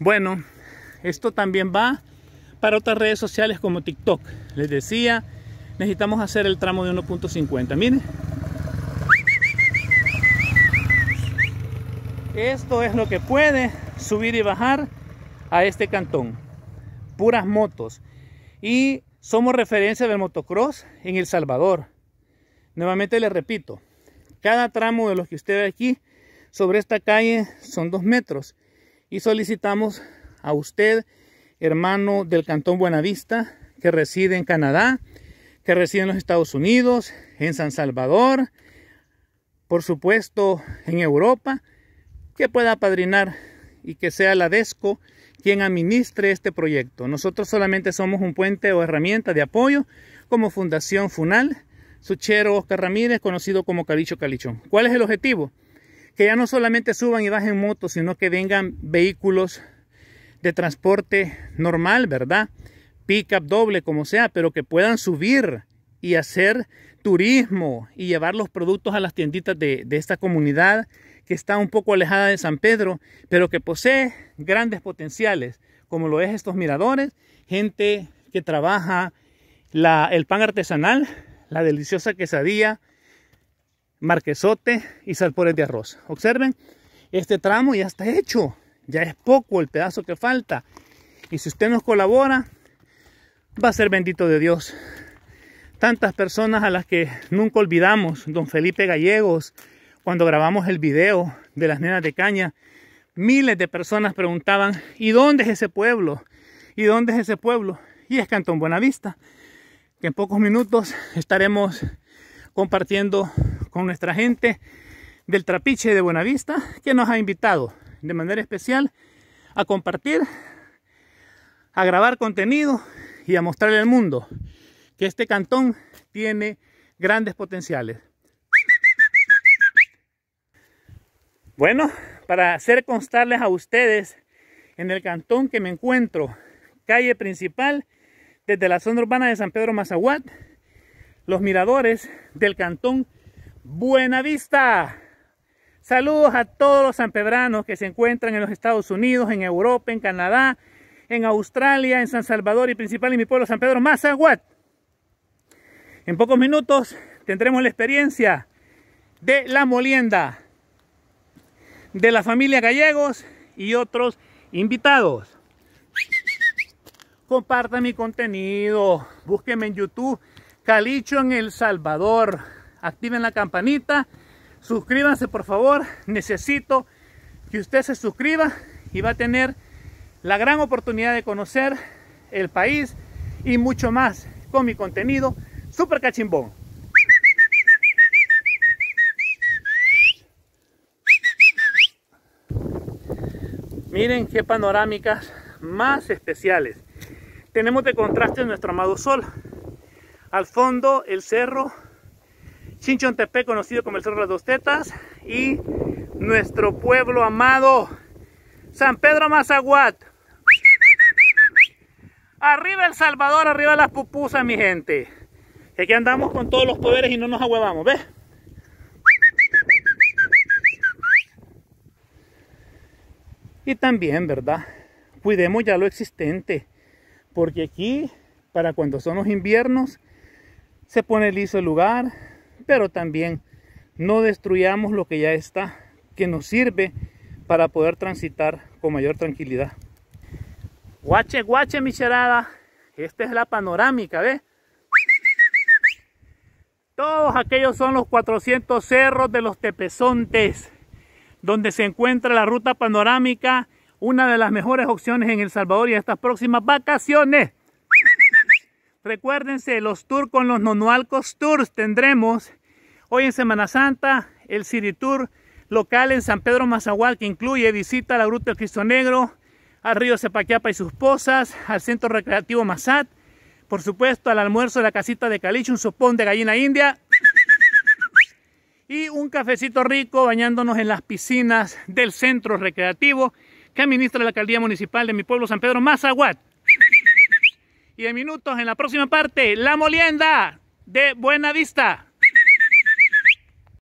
Bueno, esto también va para otras redes sociales como TikTok. Les decía, necesitamos hacer el tramo de 1.50. Miren. Esto es lo que puede subir y bajar a este cantón. Puras motos. Y somos referencia del motocross en El Salvador. Nuevamente les repito, cada tramo de los que usted ve aquí sobre esta calle son dos metros y solicitamos a usted, hermano del Cantón Buenavista, que reside en Canadá, que reside en los Estados Unidos, en San Salvador, por supuesto en Europa, que pueda apadrinar y que sea la DESCO quien administre este proyecto. Nosotros solamente somos un puente o herramienta de apoyo como Fundación FUNAL, Suchero Oscar Ramírez, conocido como Calicho Calichón. ¿Cuál es el objetivo? Que ya no solamente suban y bajen motos, sino que vengan vehículos de transporte normal, ¿verdad? Pickup doble, como sea, pero que puedan subir y hacer turismo y llevar los productos a las tienditas de, de esta comunidad que está un poco alejada de San Pedro, pero que posee grandes potenciales, como lo es estos miradores, gente que trabaja el pan artesanal, la deliciosa quesadilla, marquesote y salpores de arroz. Observen, este tramo ya está hecho. Ya es poco el pedazo que falta. Y si usted nos colabora, va a ser bendito de Dios. Tantas personas a las que nunca olvidamos, don Felipe Gallegos, cuando grabamos el video de las nenas de caña, miles de personas preguntaban, ¿y dónde es ese pueblo? ¿Y dónde es ese pueblo? Y es Cantón Buenavista, que en pocos minutos estaremos compartiendo con nuestra gente del Trapiche de Buenavista, que nos ha invitado de manera especial a compartir, a grabar contenido y a mostrarle al mundo que este cantón tiene grandes potenciales. Bueno, para hacer constarles a ustedes en el cantón que me encuentro, calle principal, desde la zona urbana de San Pedro Mazahuat, los miradores del cantón Buenavista. Saludos a todos los sanpedranos que se encuentran en los Estados Unidos, en Europa, en Canadá, en Australia, en San Salvador y principal en mi pueblo San Pedro Mazahuat. En pocos minutos tendremos la experiencia de la molienda de la familia Gallegos y otros invitados. Compartan mi contenido, búsquenme en YouTube, Calicho en El Salvador activen la campanita, suscríbanse por favor, necesito que usted se suscriba y va a tener la gran oportunidad de conocer el país y mucho más con mi contenido super cachimbón. Miren qué panorámicas más especiales. Tenemos de nuestro amado sol. Al fondo el cerro Chinchontepec, conocido como el Cerro de las Dos Tetas, y nuestro pueblo amado, San Pedro Mazaguat. Arriba El Salvador, arriba las pupusas, mi gente. Que aquí andamos con todos los poderes y no nos ahuevamos, ¿ves? Y también, ¿verdad? Cuidemos ya lo existente. Porque aquí, para cuando son los inviernos, se pone liso el lugar, pero también no destruyamos lo que ya está, que nos sirve para poder transitar con mayor tranquilidad. Guache, guache, mi charada. Esta es la panorámica, ¿ves? Todos aquellos son los 400 cerros de los Tepezontes, donde se encuentra la ruta panorámica, una de las mejores opciones en El Salvador y estas próximas vacaciones. Recuérdense, los tours con los Nonualcos Tours tendremos Hoy en Semana Santa, el City Tour local en San Pedro Mazahual, que incluye visita a la Gruta del Cristo Negro, al río Cepaquiapa y sus pozas, al Centro Recreativo Mazat, por supuesto al almuerzo de la casita de Caliche, un sopón de gallina india y un cafecito rico bañándonos en las piscinas del Centro Recreativo que administra la Alcaldía Municipal de mi pueblo San Pedro Mazahuat. Y en minutos, en la próxima parte, la molienda de Buena Vista.